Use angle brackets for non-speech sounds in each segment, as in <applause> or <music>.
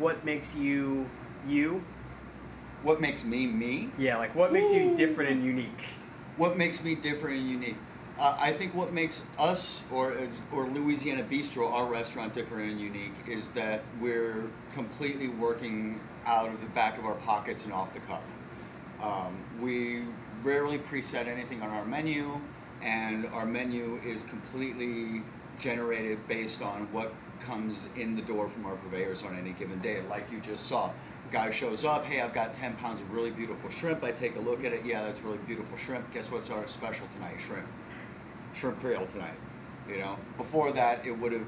what makes you you? What makes me me? Yeah, like what makes you different and unique? What makes me different and unique? Uh, I think what makes us, or as, or Louisiana Bistro, our restaurant, different and unique is that we're completely working out of the back of our pockets and off the cuff. Um, we rarely preset anything on our menu, and our menu is completely generated based on what comes in the door from our purveyors on any given day. Like you just saw, guy shows up, hey, I've got 10 pounds of really beautiful shrimp. I take a look at it, yeah, that's really beautiful shrimp. Guess what's our special tonight? Shrimp. Shrimp Creole tonight. You know, before that, it would have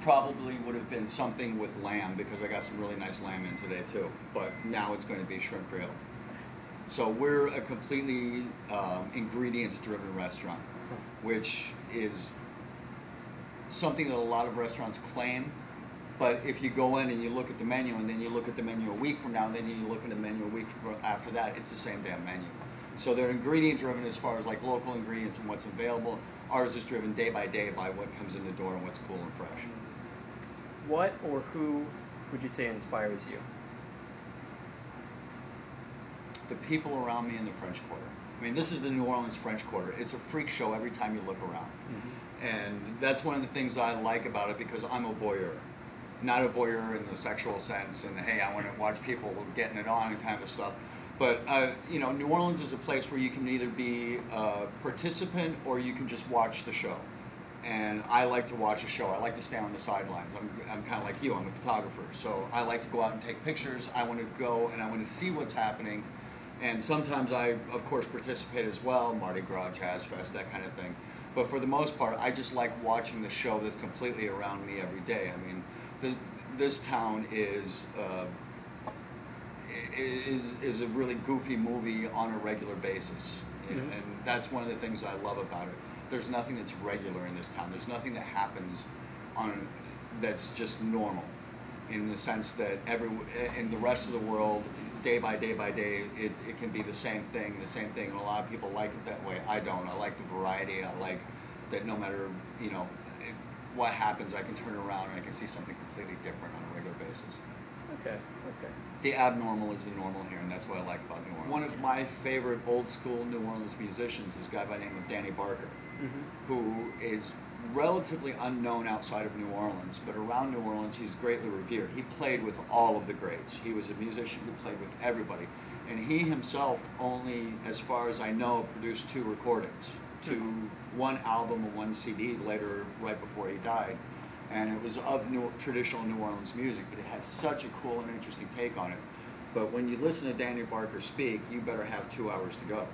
probably would have been something with lamb because I got some really nice lamb in today too. But now it's going to be shrimp Creole. So we're a completely um, ingredients-driven restaurant, which is something that a lot of restaurants claim. But if you go in and you look at the menu, and then you look at the menu a week from now, and then you look at the menu a week after that, it's the same damn menu. So they're ingredient driven as far as like local ingredients and what's available. Ours is driven day by day by what comes in the door and what's cool and fresh. What or who would you say inspires you? the people around me in the French Quarter. I mean, this is the New Orleans French Quarter. It's a freak show every time you look around. Mm-hmm. And that's one of the things I like about it because I'm a voyeur. Not a voyeur in the sexual sense and hey, I want to watch people getting it on and kind of stuff. But, uh, you know, New Orleans is a place where you can either be a participant or you can just watch the show. And I like to watch a show. I like to stand on the sidelines. I'm, I'm kind of like you, I'm a photographer. So I like to go out and take pictures. I want to go and I want to see what's happening and sometimes I, of course, participate as well, Mardi Gras, Jazz Fest, that kind of thing. But for the most part, I just like watching the show that's completely around me every day. I mean, the, this town is uh, is is a really goofy movie on a regular basis, and, Mhm. and that's one of the things I love about it. There's nothing that's regular in this town. There's nothing that happens on that's just normal, in the sense that every in the rest of the world, day by day by day, it, it can be the same thing, the same thing, and a lot of people like it that way. I don't. I like the variety. I like that no matter you know it, what happens, I can turn around and I can see something completely different on a regular basis. Okay, okay. The abnormal is the normal here, and that's what I like about New Orleans. One of my favorite old school New Orleans musicians is a guy by the name of Danny Barker, Mm-hmm. who is relatively unknown outside of New Orleans, but around New Orleans he's greatly revered. He played with all of the greats. He was a musician who played with everybody. And he himself only, as far as I know, produced two recordings, two, one album and one CD later, right before he died and it was of new, traditional New Orleans music, but it has such a cool and interesting take on it. But when you listen to Daniel Barker speak, you better have two hours to go,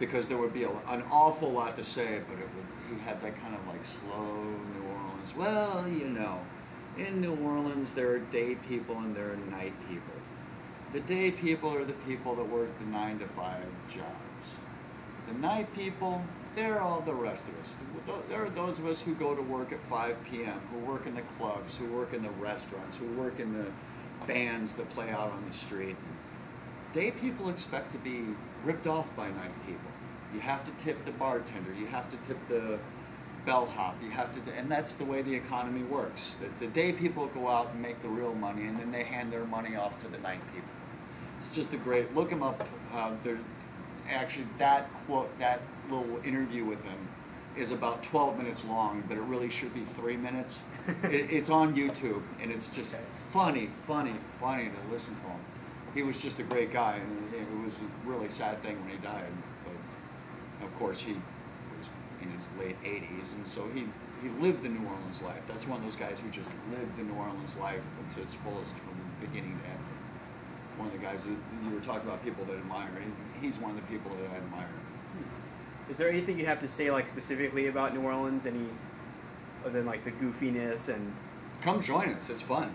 because there would be a, an awful lot to say. But it would, he had that kind of like slow New Orleans. Well, you know, in New Orleans there are day people and there are night people. The day people are the people that work the nine to five jobs. The night people, they're all the rest of us. There are those of us who go to work at 5 p.m., who work in the clubs, who work in the restaurants, who work in the bands that play out on the street. Day people expect to be ripped off by night people. You have to tip the bartender, you have to tip the bellhop, you have to, and that's the way the economy works. The, the day people go out and make the real money, and then they hand their money off to the night people. It's just a great, look him up. Uh, there, actually that quote that little interview with him is about 12 minutes long but it really should be three minutes <laughs> it, it's on youtube and it's just funny funny funny to listen to him he was just a great guy and it was a really sad thing when he died but of course he was in his late 80s and so he he lived the new orleans life that's one of those guys who just lived the new orleans life to its fullest from beginning to end one of the guys that you were talking about people that admire. He, he's one of the people that I admire. Is there anything you have to say like specifically about New Orleans? Any other than like the goofiness and Come join us. It's fun.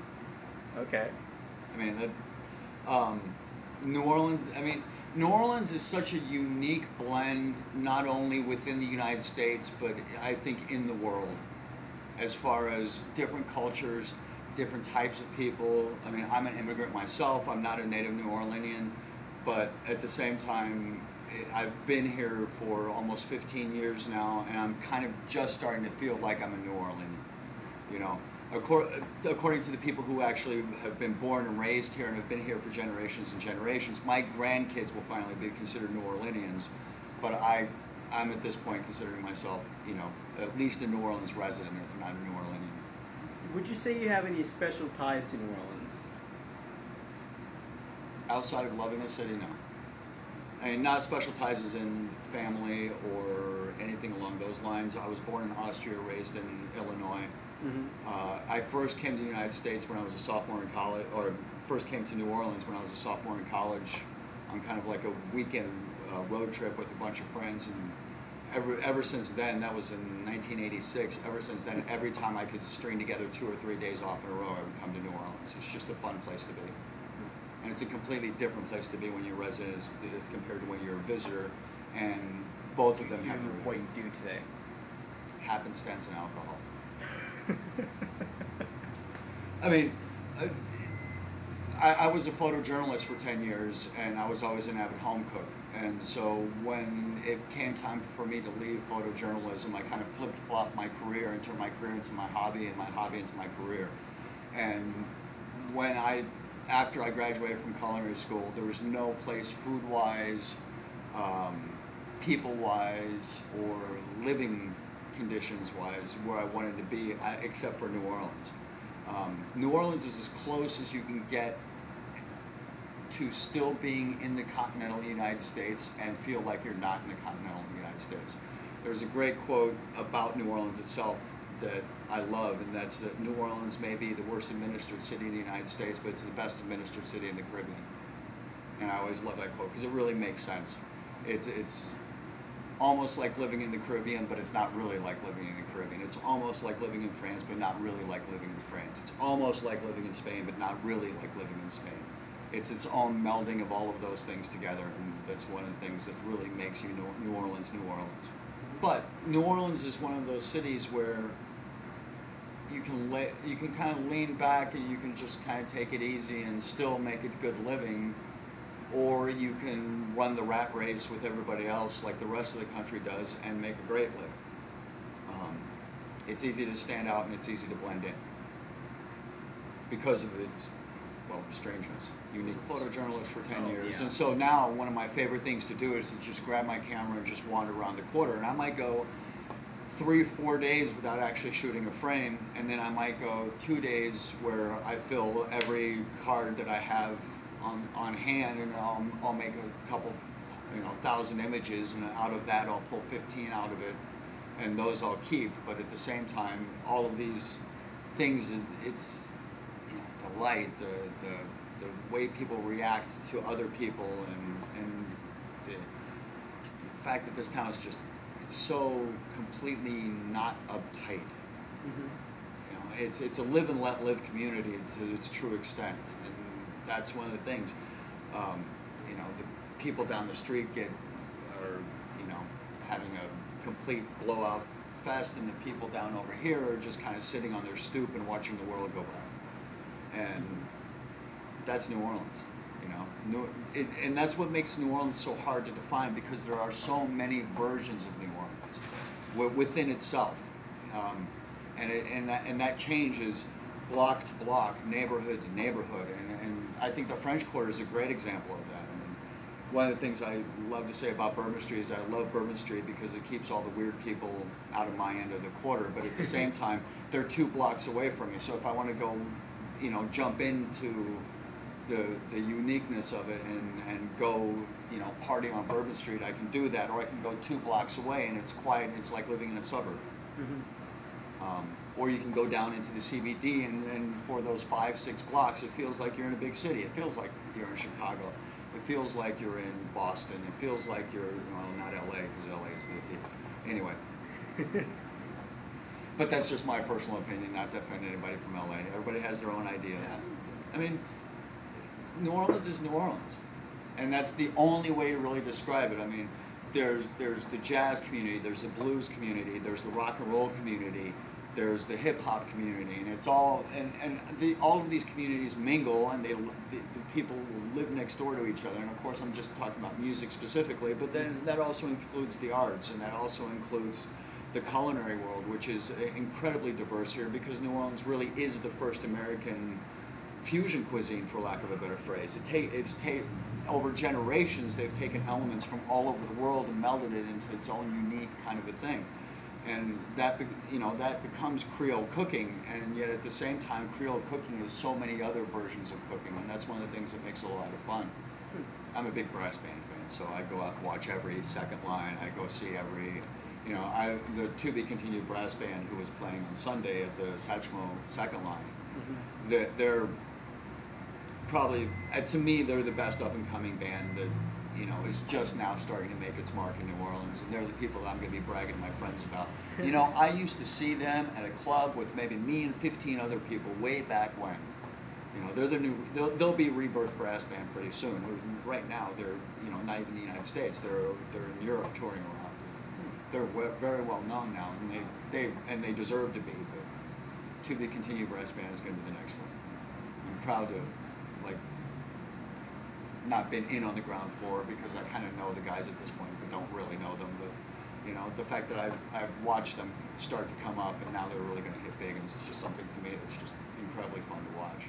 okay. I mean, that, um, New Orleans. I mean, New Orleans is such a unique blend, not only within the United States, but I think in the world, as far as different cultures, different types of people. I mean, I'm an immigrant myself. I'm not a native New Orleanian, but at the same time, I've been here for almost 15 years now, and I'm kind of just starting to feel like I'm a New Orleanian. You know, according to the people who actually have been born and raised here and have been here for generations and generations, my grandkids will finally be considered New Orleanians. But I, I'm at this point considering myself, you know, at least a New Orleans resident, if not a New Orleanian. Would you say you have any special ties to New Orleans? Outside of loving the city, no. I mean, not special ties as in family or anything along those lines. I was born in Austria, raised in Illinois. Mm-hmm. Uh, I first came to the United States when I was a sophomore in college, or first came to New Orleans when I was a sophomore in college on kind of like a weekend uh, road trip with a bunch of friends. And ever, ever since then, that was in 1986, ever since then, every time I could string together two or three days off in a row, I would come to New Orleans. It's just a fun place to be. And it's a completely different place to be when you're a resident as, compared to when you're a visitor. And both of them have what you do today. happenstance and alcohol. I mean, I, I was a photojournalist for 10 years and I was always an avid home cook. And so when it came time for me to leave photojournalism, I kind of flipped flopped my career and turned my career into my hobby and my hobby into my career. And when I, after I graduated from culinary school, there was no place food wise, um, people wise, or living conditions wise where I wanted to be, uh, except for New Orleans. Um, New Orleans is as close as you can get to still being in the continental United States and feel like you're not in the continental United States. There's a great quote about New Orleans itself that I love, and that's that New Orleans may be the worst administered city in the United States, but it's the best administered city in the Caribbean. And I always love that quote because it really makes sense. It's it's almost like living in the Caribbean, but it's not really like living in the Caribbean. It's almost like living in France, but not really like living in France. It's almost like living in Spain, but not really like living in Spain. It's its own melding of all of those things together, and that's one of the things that really makes you New Orleans, New Orleans. But New Orleans is one of those cities where you can lay, you can kind of lean back and you can just kind of take it easy and still make a good living or you can run the rat race with everybody else like the rest of the country does and make a great living. Um, it's easy to stand out and it's easy to blend in because of its well strangeness. You a photojournalist for ten Oh, years, yeah. and so now one of my favorite things to do is to just grab my camera and just wander around the quarter, and I might go three, four days without actually shooting a frame, and then I might go two days where I fill every card that I have on, on hand, and I'll, I'll make a couple, you know, thousand images, and out of that I'll pull 15 out of it, and those I'll keep. But at the same time, all of these things, it's you know, the light, the, the the way people react to other people, and and the, the fact that this town is just so completely not uptight. Mm-hmm. You know, it's it's a live and let live community to its true extent, and that's one of the things. Um, you know, the people down the street get are you know having a complete blowout fest, and the people down over here are just kind of sitting on their stoop and watching the world go by, and that's New Orleans. You know, New, it, and that's what makes New Orleans so hard to define because there are so many versions of New Orleans within itself, um, and it, and that and that changes block to block, neighborhood to neighborhood, and and I think the French Quarter is a great example of that. I mean, one of the things I love to say about Bourbon Street is I love Bourbon Street because it keeps all the weird people out of my end of the quarter, but at the same <laughs> time, they're two blocks away from me. So if I want to go, you know, jump into the the uniqueness of it and and go you know party on Bourbon Street, I can do that, or I can go two blocks away and it's quiet. It's like living in a suburb. Mm-hmm. Um, or you can go down into the CBD and, and for those five six blocks, it feels like you're in a big city. It feels like you're in Chicago. It feels like you're in Boston. It feels like you're well not LA because LA is big. Anyway. <laughs> But that's just my personal opinion, not to offend anybody from LA. Everybody has their own ideas. Yeah. I mean, New Orleans is New Orleans, and that's the only way to really describe it. I mean, there's there's the jazz community, there's the blues community, there's the rock and roll community, there's the hip hop community, and it's all and and the, all of these communities mingle, and they the, the people live next door to each other. And of course, I'm just talking about music specifically, but then that also includes the arts, and that also includes the culinary world, which is uh, incredibly diverse here because New Orleans really is the first American fusion cuisine, for lack of a better phrase. It ta- it's ta- over generations they've taken elements from all over the world and melded it into its own unique kind of a thing, and that you know that becomes Creole cooking, and yet at the same time Creole cooking is so many other versions of cooking, and that's one of the things that makes it a lot of fun. I'm a big brass band fan, so I go out and watch every second line. I go see every, you know, I the to be continued brass band who was playing on Sunday at the Satchmo second line. Mm-hmm. That they're probably uh, to me they're the best up and coming band that you know is just now starting to make its mark in New Orleans, and they're the people that I'm going to be bragging to my friends about. You know, I used to see them at a club with maybe me and 15 other people way back when. You know, they're the new. They'll, they'll be Rebirth brass band pretty soon. Right now, they're you know not even in the United States. They're they're in Europe touring around. They're very well known now, and they they and they deserve to be. But to be continued brass band is going to be the next one. I'm proud to like not been in on the ground floor because I kind of know the guys at this point, but don't really know them. But you know, the fact that I've I've watched them start to come up, and now they're really going to hit big, and it's just something to me that's just incredibly fun to watch.